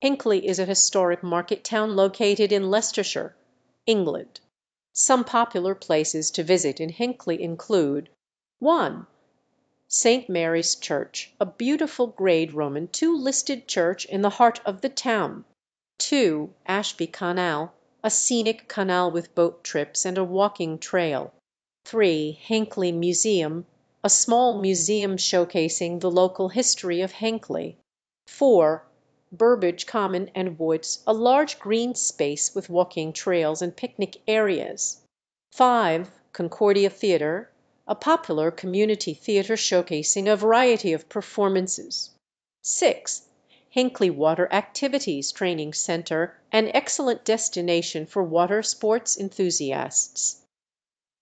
Hinckley is a historic market town located in Leicestershire, England. Some popular places to visit in Hinckley include (1) St. Mary's Church, a beautiful grade Roman two listed church in the heart of the town; (2) Ashby Canal, a scenic canal with boat trips and a walking trail; (3) Hinckley Museum, a small museum showcasing the local history of Hinckley; (4) Burbage Common and Woods, a large green space with walking trails and picnic areas; (5) Concordia Theatre, a popular community theatre showcasing a variety of performances; (6) Hinckley Water Activities Training Centre, an excellent destination for water sports enthusiasts.